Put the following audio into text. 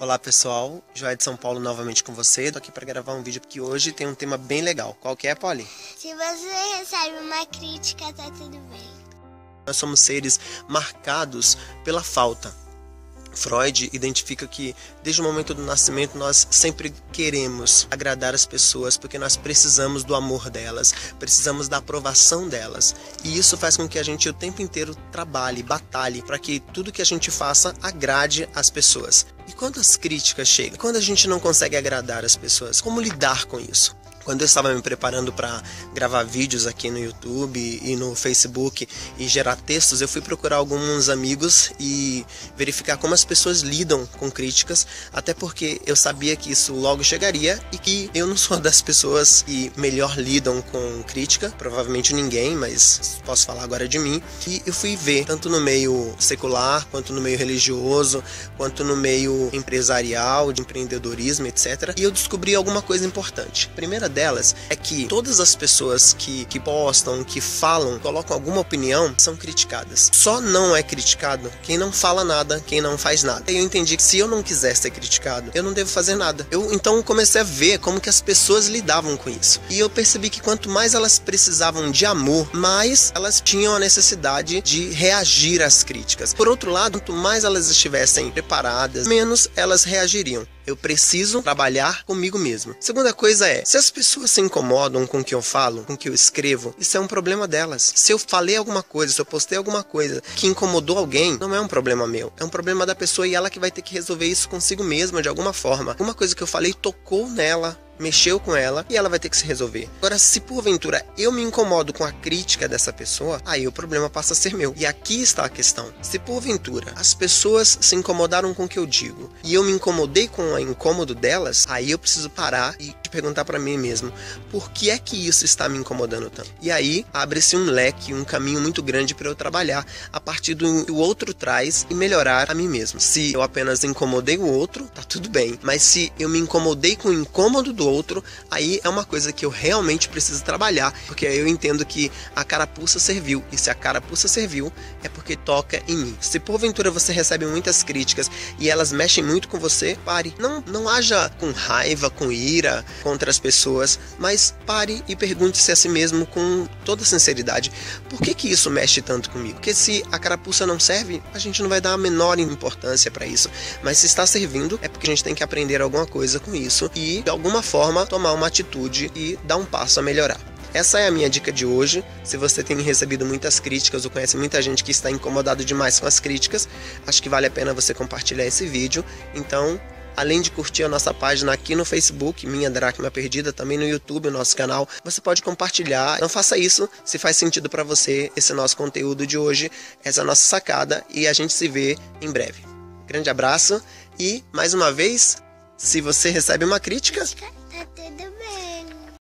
Olá pessoal, Joé de São Paulo novamente com você. Tô aqui para gravar um vídeo porque hoje tem um tema bem legal. Qual que é, Polly? Se você recebe uma crítica, tá tudo bem. Nós somos seres marcados pela falta. Freud identifica que desde o momento do nascimento nós sempre queremos agradar as pessoas porque nós precisamos do amor delas, precisamos da aprovação delas. E isso faz com que a gente o tempo inteiro trabalhe, batalhe para que tudo que a gente faça agrade as pessoas. E quando as críticas chegam, quando a gente não consegue agradar as pessoas, como lidar com isso? Quando eu estava me preparando para gravar vídeos aqui no YouTube e no Facebook e gerar textos, eu fui procurar alguns amigos e verificar como as pessoas lidam com críticas, até porque eu sabia que isso logo chegaria e que eu não sou das pessoas que melhor lidam com crítica, provavelmente ninguém, mas posso falar agora de mim. E eu fui ver, tanto no meio secular, quanto no meio religioso, quanto no meio empresarial, de empreendedorismo, etc. E eu descobri alguma coisa importante. A primeira delas é que todas as pessoas que, que postam, que falam, colocam alguma opinião, são criticadas. Só não é criticado quem não fala nada, quem não faz nada. E eu entendi que se eu não quiser ser criticado, eu não devo fazer nada. Eu então comecei a ver como que as pessoas lidavam com isso. E eu percebi que quanto mais elas precisavam de amor, mais elas tinham a necessidade de reagir às críticas. Por outro lado, quanto mais elas estivessem preparadas, menos elas reagiriam. Eu preciso trabalhar comigo mesmo. Segunda coisa é, se as pessoas se incomodam com o que eu falo, com o que eu escrevo, isso é um problema delas. Se eu falei alguma coisa, se eu postei alguma coisa que incomodou alguém, não é um problema meu, é um problema da pessoa e ela que vai ter que resolver isso consigo mesma de alguma forma. Uma coisa que eu falei tocou nela, mexeu com ela e ela vai ter que se resolver. Agora, se porventura eu me incomodo com a crítica dessa pessoa, aí o problema passa a ser meu. E aqui está a questão. Se porventura as pessoas se incomodaram com o que eu digo e eu me incomodei com o incômodo delas, aí eu preciso parar e perguntar para mim mesmo, por que é que isso está me incomodando tanto? E aí abre-se um leque, um caminho muito grande para eu trabalhar a partir do que o outro traz e melhorar a mim mesmo. Se eu apenas incomodei o outro, tá tudo bem, mas se eu me incomodei com o incômodo do outro, aí é uma coisa que eu realmente preciso trabalhar, porque eu entendo que a carapuça serviu, e se a carapuça serviu, é porque toca em mim. Se porventura você recebe muitas críticas e elas mexem muito com você, pare. Não, não haja com raiva, com ira contra as pessoas, mas pare e pergunte-se a si mesmo com toda sinceridade, por que que isso mexe tanto comigo? Porque se a carapuça não serve, a gente não vai dar a menor importância para isso, mas se está servindo, é porque a gente tem que aprender alguma coisa com isso e de alguma forma forma, tomar uma atitude e dar um passo a melhorar. Essa é a minha dica de hoje. Se você tem recebido muitas críticas ou conhece muita gente que está incomodado demais com as críticas, acho que vale a pena você compartilhar esse vídeo. Então, além de curtir a nossa página aqui no Facebook, Minha Dracma Perdida, também no YouTube, o nosso canal, você pode compartilhar. Não faça isso se faz sentido para você esse nosso conteúdo de hoje, essa nossa sacada e a gente se vê em breve. Grande abraço e mais uma vez, se você recebe uma crítica,